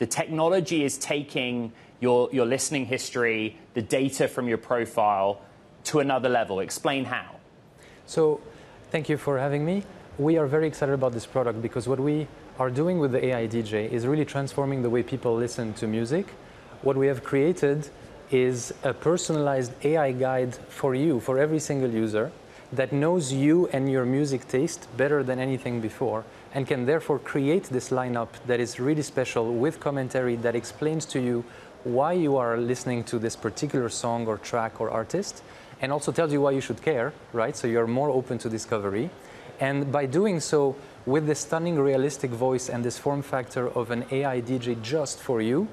The technology is taking your, your listening history, the data from your profile to another level. Explain how. So, thank you for having me. We are very excited about this product because what we are doing with the AI DJ is really transforming the way people listen to music. What we have created is a personalized AI guide for you, for every single user, that knows you and your music taste better than anything before and can therefore create this lineup that is really special with commentary that explains to you why you are listening to this particular song or track or artist and also tells you why you should care, right? So you're more open to discovery. And by doing so, with this stunning realistic voice and this form factor of an AI DJ just for you,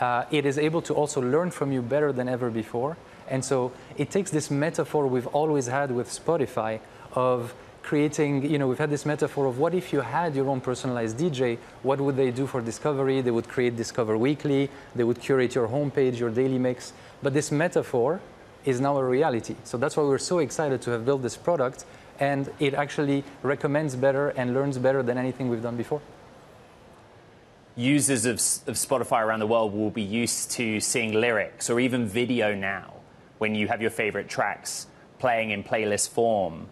uh, it is able to also learn from you better than ever before. And so it takes this metaphor we've always had with Spotify of creating, you know, we've had this metaphor of what if you had your own personalized DJ, what would they do for discovery? They would create Discover Weekly, they would curate your homepage, your daily mix. But this metaphor is now a reality. So that's why we're so excited to have built this product and it actually recommends better and learns better than anything we've done before users of, of Spotify around the world will be used to seeing lyrics or even video now when you have your favorite tracks playing in playlist form.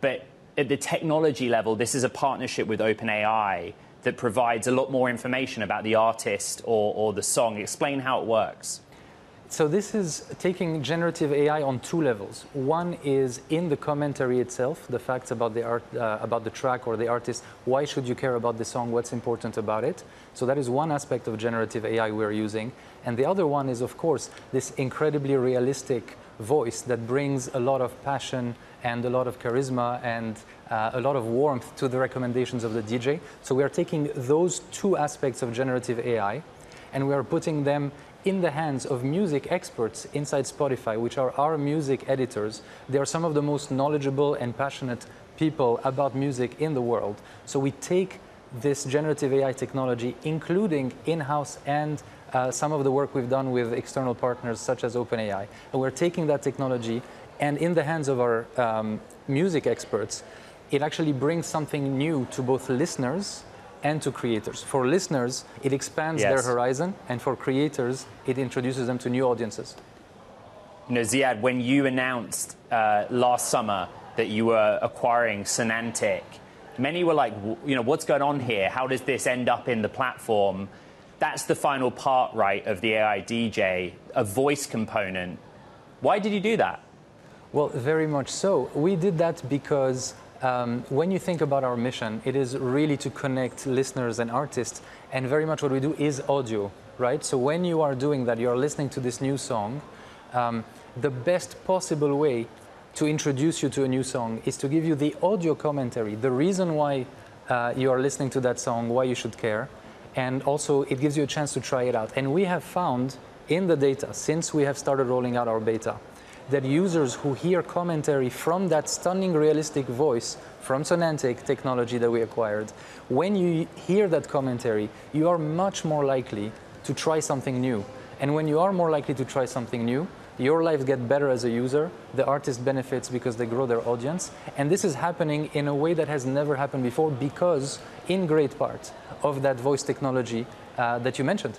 But at the technology level, this is a partnership with OpenAI that provides a lot more information about the artist or, or the song. Explain how it works. So this is taking generative AI on two levels. One is in the commentary itself, the facts about the art, uh, about the track or the artist. Why should you care about the song? What's important about it? So that is one aspect of generative AI we're using, and the other one is, of course, this incredibly realistic voice that brings a lot of passion and a lot of charisma and uh, a lot of warmth to the recommendations of the DJ. So we are taking those two aspects of generative AI and we are putting them in the hands of music experts inside Spotify, which are our music editors. They are some of the most knowledgeable and passionate people about music in the world. So we take this generative AI technology, including in-house and uh, some of the work we've done with external partners such as OpenAI, and we're taking that technology and in the hands of our um, music experts, it actually brings something new to both listeners and to creators. For listeners, it expands yes. their horizon, and for creators, it introduces them to new audiences. You know, Ziad, when you announced uh, last summer that you were acquiring Sonantic, many were like, you know, what's going on here? How does this end up in the platform? That's the final part, right, of the AI DJ, a voice component. Why did you do that? Well, very much so. We did that because um, when you think about our mission, it is really to connect listeners and artists, and very much what we do is audio, right? So when you are doing that, you are listening to this new song. Um, the best possible way to introduce you to a new song is to give you the audio commentary, the reason why uh, you are listening to that song, why you should care, and also it gives you a chance to try it out. And we have found in the data, since we have started rolling out our beta, that users who hear commentary from that stunning realistic voice from Sonantic technology that we acquired, when you hear that commentary, you are much more likely to try something new. And when you are more likely to try something new, your lives get better as a user, the artist benefits because they grow their audience, and this is happening in a way that has never happened before because, in great part, of that voice technology uh, that you mentioned.